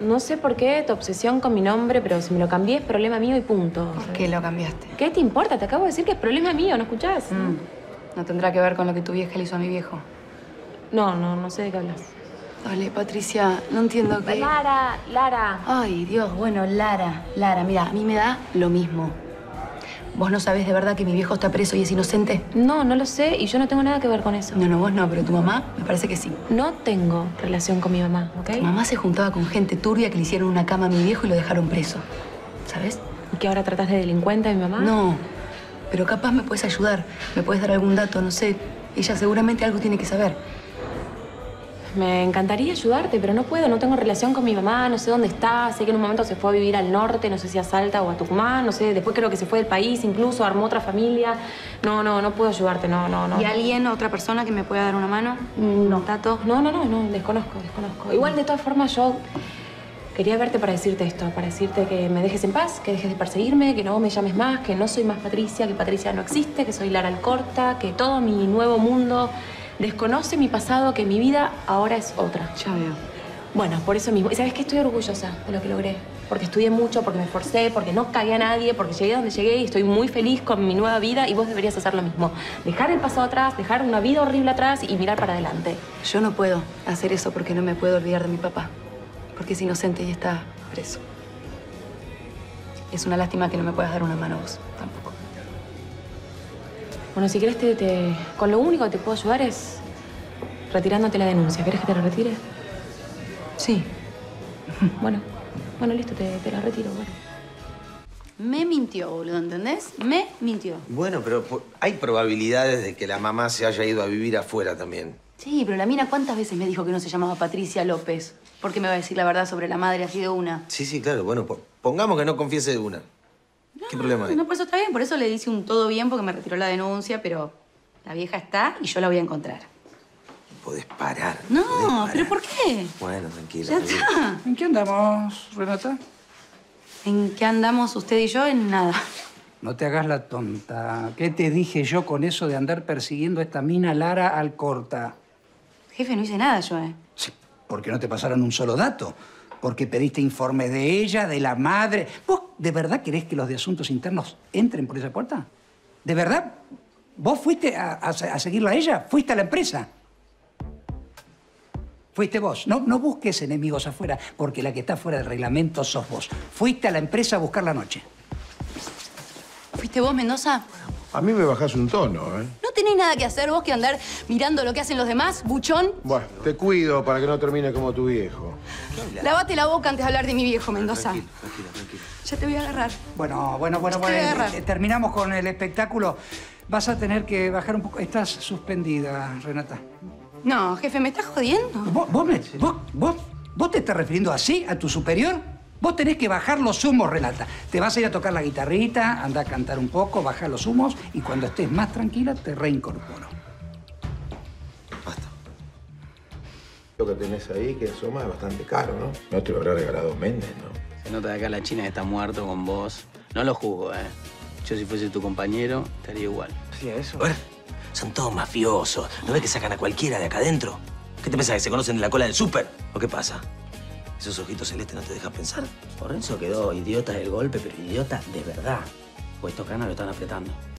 No sé por qué tu obsesión con mi nombre, pero si me lo cambié es problema mío y punto. ¿Por qué lo cambiaste? ¿Qué te importa? Te acabo de decir que es problema mío, ¿no escuchás? Mm. ¿No tendrá que ver con lo que tu vieja le hizo a mi viejo? No, no, no sé de qué hablas. Dale, Patricia, no entiendo qué... Lara, Lara. Ay, Dios, bueno, Lara, Lara, mira, a mí me da lo mismo. ¿Vos no sabés de verdad que mi viejo está preso y es inocente? No, no lo sé y yo no tengo nada que ver con eso. No, no, vos no, pero tu mamá me parece que sí. No tengo relación con mi mamá, ¿ok? Tu mamá se juntaba con gente turbia que le hicieron una cama a mi viejo y lo dejaron preso. ¿Sabes? ¿Y que ahora tratás de delincuente a mi mamá? No, pero capaz me puedes ayudar. Me puedes dar algún dato, no sé. Ella seguramente algo tiene que saber. Me encantaría ayudarte, pero no puedo. No tengo relación con mi mamá, no sé dónde está. Sé que en un momento se fue a vivir al norte, no sé si a Salta o a Tucumán, no sé. Después creo que se fue del país, incluso armó otra familia. No, no, no puedo ayudarte, no, no, no. ¿Y alguien, otra persona que me pueda dar una mano? No. ¿Tato? No, no, no, no, desconozco, desconozco. Igual, de todas formas, yo quería verte para decirte esto, para decirte que me dejes en paz, que dejes de perseguirme, que no me llames más, que no soy más Patricia, que Patricia no existe, que soy Lara Alcorta, que todo mi nuevo mundo desconoce mi pasado, que mi vida ahora es otra. Ya veo. Bueno, por eso mismo. ¿Y sabes qué? Estoy orgullosa de lo que logré. Porque estudié mucho, porque me esforcé, porque no cagué a nadie, porque llegué a donde llegué y estoy muy feliz con mi nueva vida y vos deberías hacer lo mismo. Dejar el pasado atrás, dejar una vida horrible atrás y mirar para adelante. Yo no puedo hacer eso porque no me puedo olvidar de mi papá. Porque es inocente y está preso. Es una lástima que no me puedas dar una mano vos, tampoco. Bueno, si querés, te, te- con lo único que te puedo ayudar es retirándote la denuncia. ¿Querés que te la retire? Sí. Bueno, bueno, listo, te, te la retiro. Bueno. Me mintió, boludo, ¿entendés? Me mintió. Bueno, pero hay probabilidades de que la mamá se haya ido a vivir afuera también. Sí, pero la mina, ¿cuántas veces me dijo que no se llamaba Patricia López? ¿Por qué me va a decir la verdad sobre la madre así de una? Sí, sí, claro. Bueno, po- pongamos que no confiese de una. ¿Qué problema hay? No, por eso está bien, por eso le hice un todo bien porque me retiró la denuncia, pero la vieja está y yo la voy a encontrar. Podés parar. No, podés parar. pero ¿por qué? Bueno, tranquila. Ya tranquila. está. ¿En qué andamos, Renata? ¿En qué andamos usted y yo? En nada. No te hagas la tonta. ¿Qué te dije yo con eso de andar persiguiendo a esta mina Lara Alcorta? Jefe, no hice nada yo, ¿eh? Sí, porque no te pasaron un solo dato. Porque pediste informes de ella, de la madre. ¿Vos de verdad querés que los de asuntos internos entren por esa puerta? ¿De verdad? ¿Vos fuiste a, a se- a seguirla a ella? ¿Fuiste a la empresa? Fuiste vos. No, no busques enemigos afuera, porque la que está fuera del reglamento sos vos. Fuiste a la empresa a buscar la noche. ¿Fuiste vos, Mendoza? A mí me bajás un tono, ¿eh? ¿No tenés nada que hacer vos que andar mirando lo que hacen los demás, buchón? Bueno, te cuido para que no termine como tu viejo. Lavate la boca antes de hablar de mi viejo, Mendoza. Tranquila, tranquila, tranquila. Ya te voy a agarrar. Bueno, bueno, bueno, Te voy a bueno. agarrar. eh, Terminamos con el espectáculo. Vas a tener que bajar un poco. Estás suspendida, Renata. No, jefe, ¿me estás jodiendo? ¿Vos, vos, me- vos, vos, vos te estás refiriendo así a tu superior? Vos tenés que bajar los humos, Renata. Te vas a ir a tocar la guitarrita, anda a cantar un poco, baja los humos y cuando estés más tranquila te reincorporo. Basta. Lo que tenés ahí que asoma es bastante caro, ¿no? No te lo habrá regalado Méndez, ¿no? Se nota que acá la China está muerto con vos. No lo juzgo, ¿eh? Yo si fuese tu compañero, estaría igual. Sí, eso. A ver, son todos mafiosos. ¿No ves que sacan a cualquiera de acá adentro? ¿Qué te pensás, que se conocen de la cola del súper? ¿O qué pasa? ¿Esos ojitos celestes no te dejan pensar? Lorenzo quedó idiota del golpe, pero idiota de verdad. Pues estos canas lo están apretando.